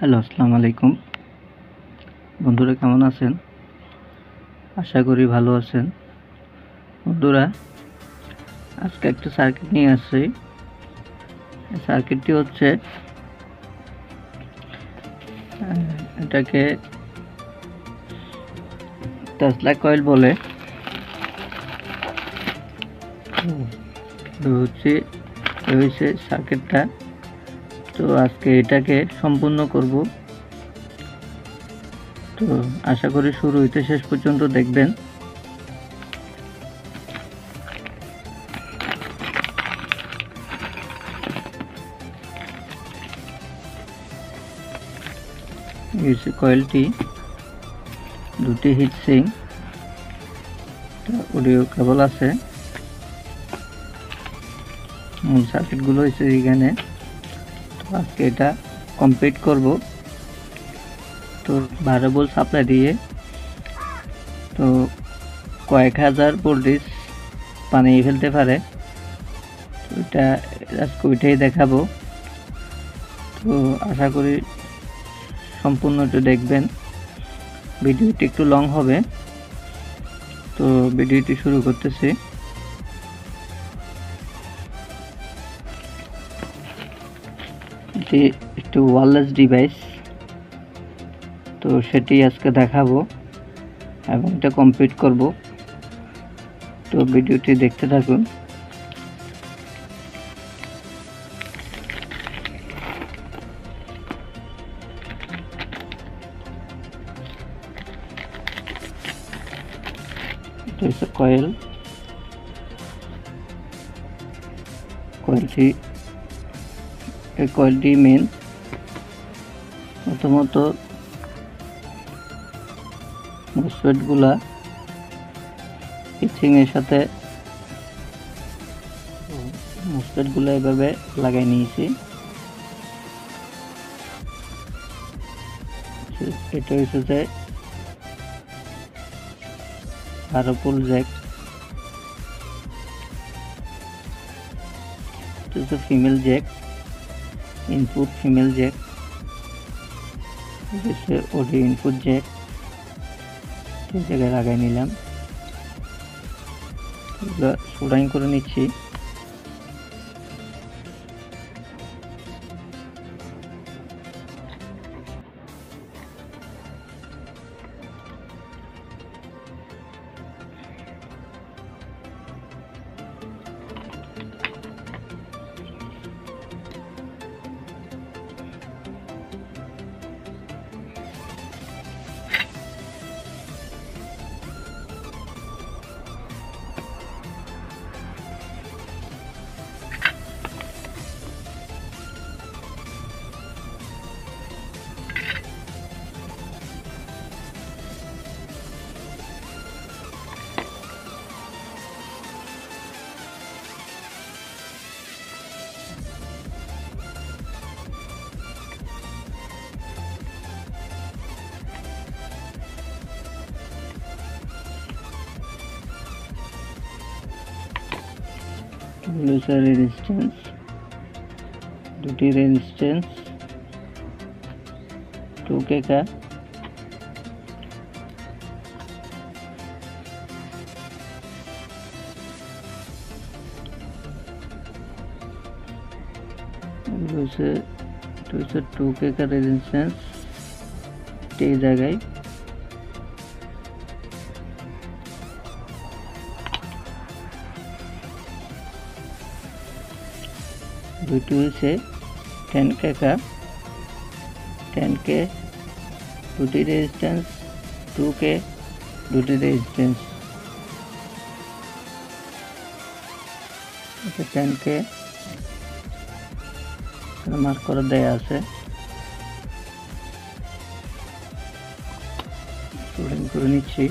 Hello, আসসালামু আলাইকুম। বন্ধুরা কেমন আছেন? আশা করি ভালো আছেন। বন্ধুরা, আজকে একটা সার্কিট নিয়ে আসছি। সার্কিটটি হচ্ছে এটাকে টেসলা কয়েল বলে। হচ্ছে হচ্ছে সার্কিটটা তো আজকে এটাকে সম্পূর্ণ করব। তো আশা করি শুরু হইতে শেষ পর্যন্ত দেখবেন। কয়েলটি, দুটি হিট সিং অডিও কেবল আছে। মূল সার্কিটগুলো হচ্ছে এখানে। আজকে এটা কমপ্লিট করব। তো ভ্যারিয়েবল সাপ্লাই দিয়ে, তো কয়েক হাজার ভোল্টেজ বানিয়ে ফেলতে পারে। এটা আজকে ওইটাই দেখাবো। তো আশা করি সম্পূর্ণটা দেখবেন। ভিডিওটি একটু লং হবে। তো ভিডিওটি শুরু করতেছি। এটি একটি ওয়্যারলেস ডিভাইস তো সেটি আজকে দেখাবো এবং এটা কমপ্লিট করব। তো ভিডিওটি দেখতে থাকুন। কয়েল কয়েলটি এই কয়েলটি মেন প্রথমত মসফেটগুলা পিচিং এর সাথে মসফেটগুলো এভাবে লাগাই নিয়েছি। এটা হচ্ছে যে বারো জ্যাক এটা হচ্ছে female jack input female jack হচ্ছে অডিও ইনপুট জ্যাক এই জায়গায় লাগাই নিলাম। এগুলো সোডাইং করে নিচ্ছি। লুসার রেজিস্ট্যান্স দুটি রেজিস্ট্যান্স টু কেকা হচ্ছে হচ্ছে টু কেকা রেজিস্ট্যান্স এই জায়গায় দুটি হচ্ছে টেন কে কেকা টেন কে দুটি রেজিস্ট্যান্স টু কে দুটি রেজিস্ট্যান্স টেন কে মার্ক করে দেয়া আছে। স্টুডেন্ট করে নিচ্ছি।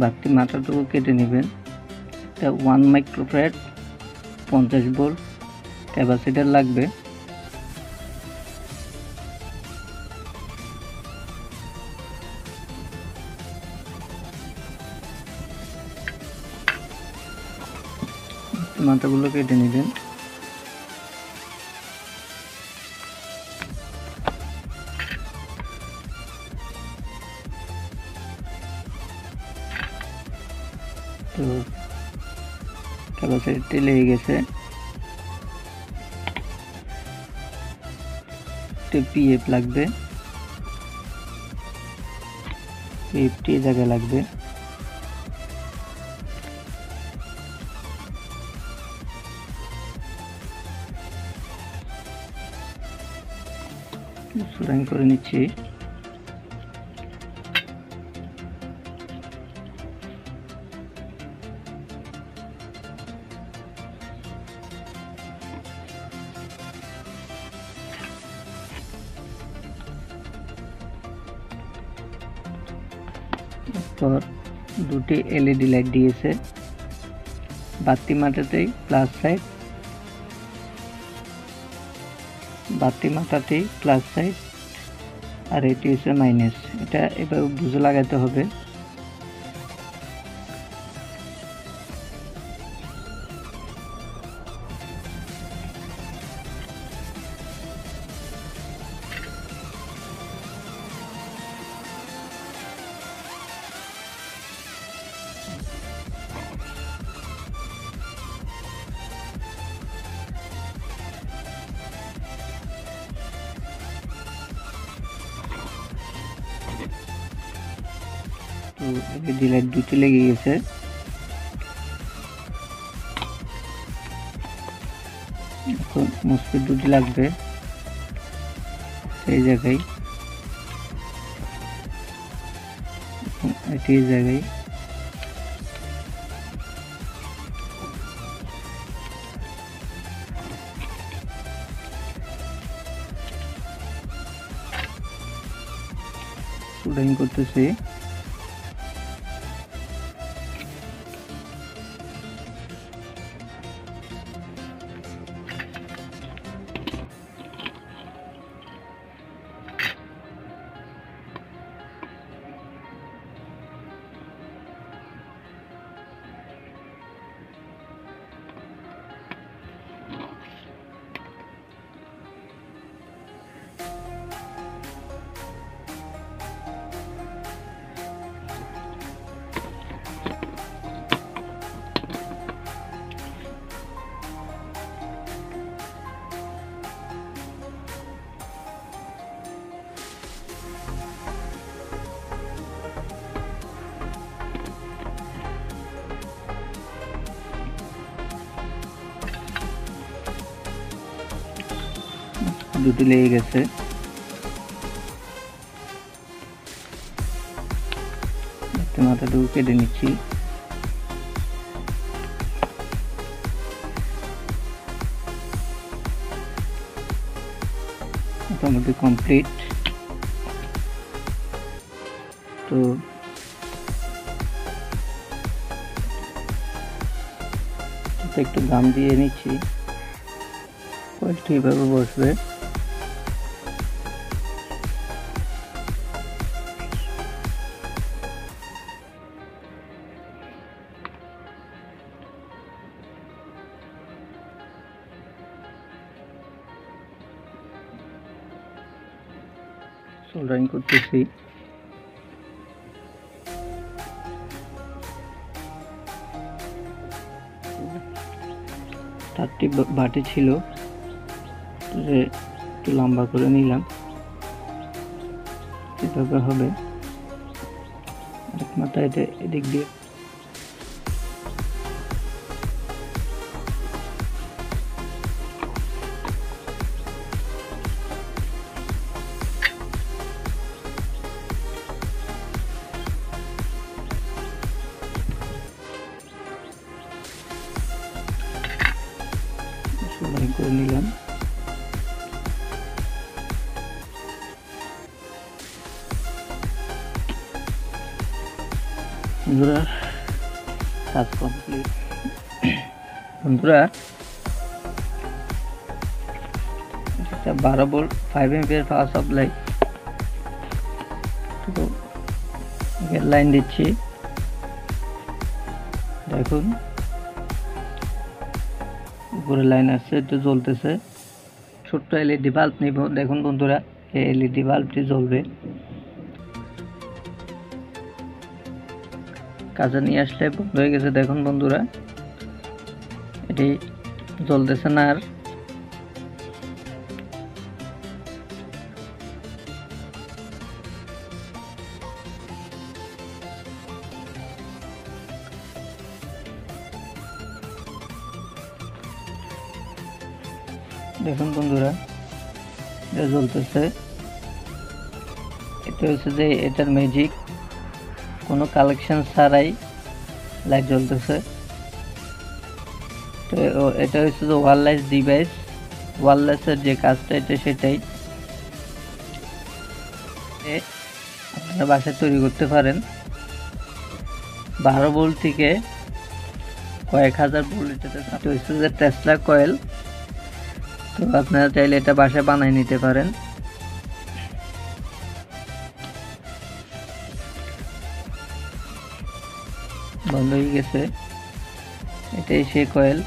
বাড়তি মাথাটুকু কেটে নেবেন। এটা ওয়ান মাইক্রোফ্যাট পঞ্চাশ ভোল্ট ক্যাপাসিটার লাগবে। মাথাগুলো কেটে নেবেন। ক্যাপাসিটি লেগে গেছে। পিএফ লাগবে। পিএফটি জায়গায় লাগবে। সুরাং করে নিচ্ছি। দুটি এলইডি লাইট দিয়েছে। বাতি মাথাতেই প্লাস সাইড বাতি মাথাতেই প্লাস সাইড আর এটি হচ্ছে মাইনাস এটা এবার বুঝে লাগাতে হবে। লাইট দুটি লেগে গেছে। মসফিট দুটি লাগবে। সেই জায়গায়। এটি এই জায়গায়। সোল্ডারিং করতেছি। দুটি লেগে গেছে। মাথাটুকু কেটে নিচ্ছি। মোটামুটি কমপ্লিট তো একটু দাম দিয়ে নিচ্ছি। কয়েকটি এভাবে বসবে। সোল্ডারিং করতেছি। তারটি বাটি ছিল একটু লম্বা করে নিলাম। এভাবে হবে। মাথায় এদিক দিয়ে সোল্ডারিং করে নিলাম। বন্ধুরা, কাজ কমপ্লিট বন্ধুরা বারো volt five power supply line দিচ্ছি। দেখুন। উপরে লাইন আসছে এটা জ্বলতেছে। ছোট্ট এলইডি বাল্ব নিব। দেখুন বন্ধুরা, এই এলইডি বাল্বটি জ্বলবে। কাজে নিয়ে আসলে বন্ধ হয়ে গেছে, দেখুন বন্ধুরা। এটি জ্বলতেছে না আর। দেখুন বন্ধুরা, এটা জ্বলতেছে। এটা হচ্ছে যে এটার ম্যাজিক কোনো কালেকশন ছাড়াই লাইট জ্বলতেছে। তো এটা হচ্ছে যে ওয়ারলেস ডিভাইস ওয়ারলেসের যে কাজটা, এটা সেটাই। আপনারা বাসায় তৈরি করতে পারেন। বারো ভোল্ট থেকে কয়েক হাজার এটাতে এটা হচ্ছে যে টেসলা কয়েল তো আপনারা চাইলে এটা বাসায় বানিয়ে নিতে পারেন। বন্ধ হয়ে গেছে। এটাই সে কয়েল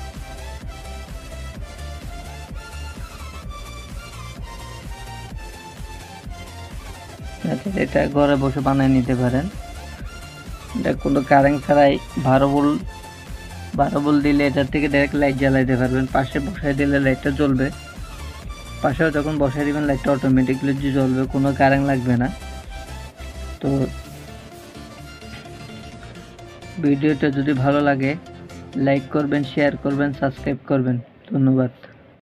এটা ঘরে বসে বানিয়ে নিতে পারেন। এটা কোনো কারেন্ট ছাড়াই বারো ভোল্ট বারো বল দিলে এটার থেকে ডাইরেক্ট লাইট জ্বালাইতে পারবেন। পাশে বসাই দিলে লাইটটা জ্বলবে। পাশেও যখন বসাই দিবেন লাইটটা অটোমেটিকলি জ্বলবে, কোনো কারেন্ট লাগবে না। তো ভিডিওটা যদি ভালো লাগে লাইক করবেন শেয়ার করবেন সাবস্ক্রাইব করবেন। ধন্যবাদ।